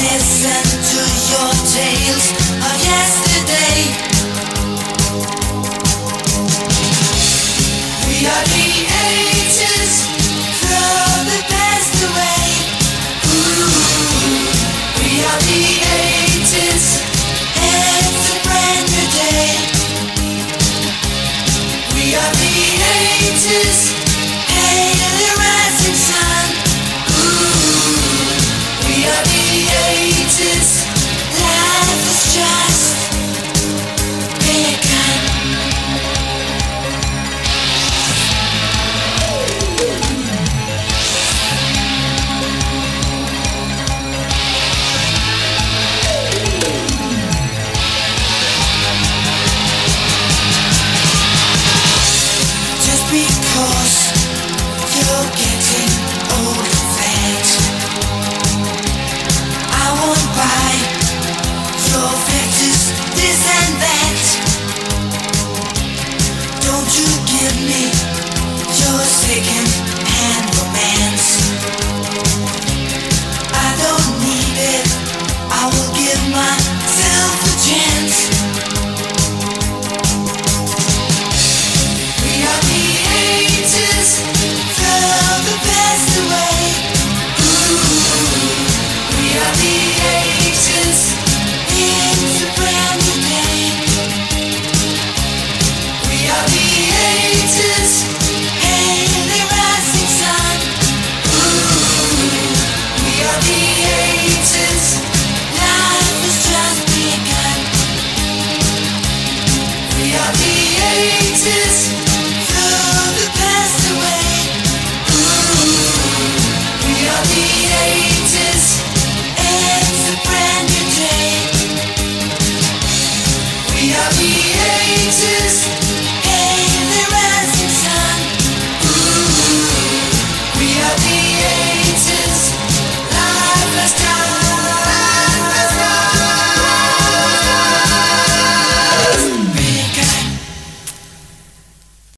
Listen to your tales. Of yesterday We are the ages.